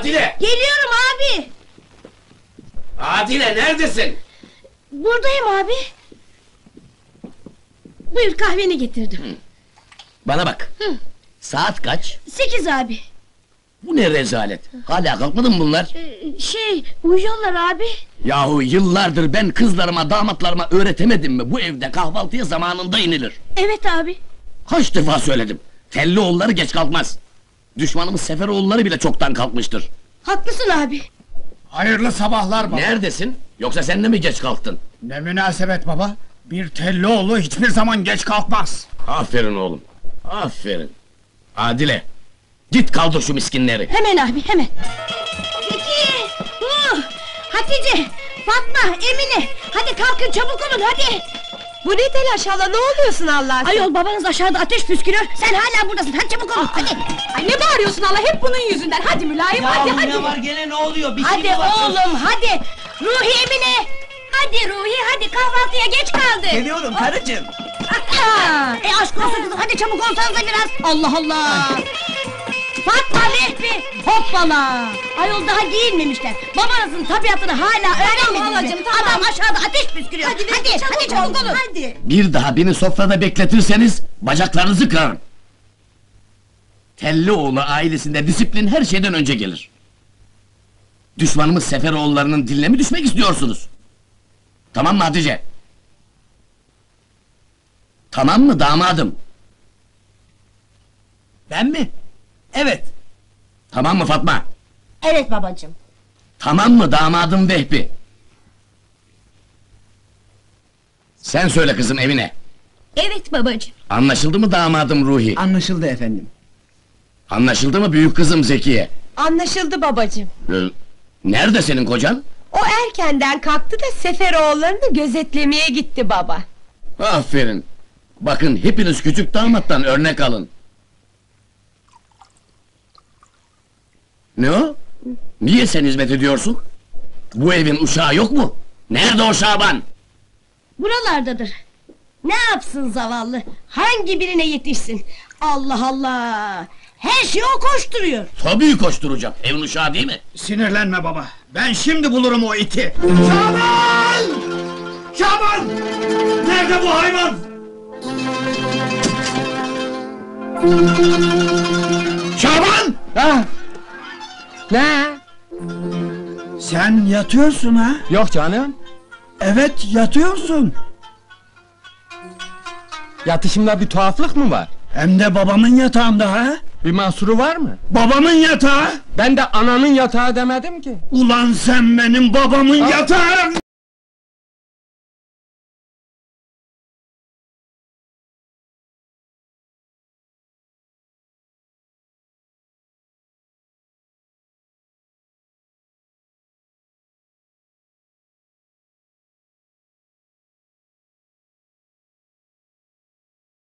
Adile! Geliyorum abi. Adile neredesin? Buradayım abi. Buyur kahveni getirdim. Bana bak. Hı. Saat kaç? Sekiz abi. Bu ne rezalet? Hala kalkmadı mı bunlar? Ee, şey uyuyorlar abi. Yahu yıllardır ben kızlarıma damatlarıma öğretemedim mi? Bu evde kahvaltıya zamanında inilir. Evet abi. Kaç defa söyledim. Tellioğulları geç kalkmaz. Düşmanımız Seferoğulları bile çoktan kalkmıştır. Haklısın abi. Hayırlı sabahlar baba. Neredesin? Yoksa sen de mi geç kalktın? Ne münasebet baba. Bir Tellioğlu hiçbir zaman geç kalkmaz. Aferin oğlum. Aferin. Adile. Git kaldır şu miskinleri. Hemen abi hemen. Zeki! Nuh! Hatice! Fatma! Emine! Hadi kalkın çabuk olun hadi! Bu ne telaş hala ne oluyorsun Allah aşkına? Ayol babanız aşağıda ateş püskürüyor. Sen hala buradasın. Hadi çabuk olun hadi. Ay ne bağırıyorsun hala hep bunun yüzünden hadi mülayim hadi hadi. ne var gene ne oluyor? Bir şey Hadi mi var? oğlum hadi. Ruhi Emine! Hadi Ruhi hadi kahvaltıya geç kaldık. Geliyorum karıcığım. Aa, e aşk olsun kızım hadi çabuk olsanıza biraz. Allah Allah. Fatma Mehbi hoppala. Ayol daha giyinmemişler. Babanızın tabiatını hala öğrenmediniz mi? halacığım, tamam. Adam aşağıda ateş püskürüyor. Hadi hadi, hadi, çabuk olun. Hadi. Bir daha beni sofrada bekletirseniz bacaklarınızı kırarım. Tellioğlu ailesinde disiplin her şeyden önce gelir. Düşmanımız Seferoğullarının diline mi düşmek istiyorsunuz? Tamam mı Hatice? Tamam mı damadım? Ben mi? Evet. Tamam mı Fatma? Evet babacığım. Tamam mı damadım Vehbi? Sen söyle kızım evine. Evet babacığım. Anlaşıldı mı damadım Ruhi? Anlaşıldı efendim. Anlaşıldı mı büyük kızım Zekiye? Anlaşıldı babacığım. Ee, Nerede senin kocan? O erkenden kalktı da Seferoğullarını gözetlemeye gitti baba. Aferin. Bakın hepiniz küçük damattan örnek alın. Ne o? Niye sen hizmet ediyorsun? Bu evin uşağı yok mu? Nerede o Şaban? Buralardadır. Ne yapsın zavallı? Hangi birine yetişsin? Allah Allah! Her şeyi o koşturuyor. Tabii koşturacağım. Evin uşağı değil mi? Sinirlenme baba. Ben şimdi bulurum o iti. Şaban! Şaban! Nerede bu hayvan? Şaban! Ha? Ne? Sen yatıyorsun ha? Yok canım. Evet yatıyorsun. Yatışımda bir tuhaflık mı var? Hem de babamın yatağında ha? Bir mahsuru var mı? Babamın yatağı! Ben de ananın yatağı demedim ki. Ulan sen benim babamın yatağı!